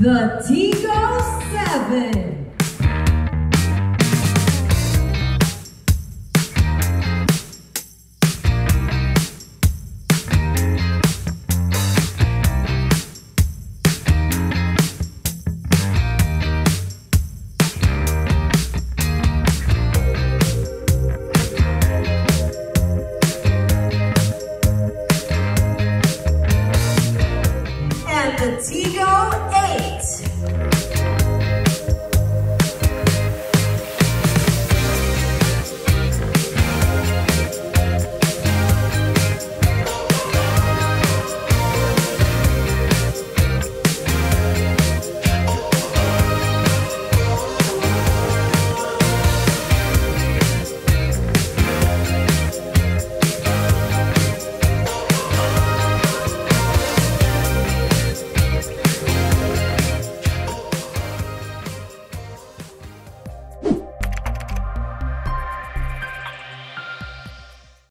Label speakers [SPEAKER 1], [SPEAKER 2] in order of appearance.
[SPEAKER 1] the Tigo 7. The Tigo 8.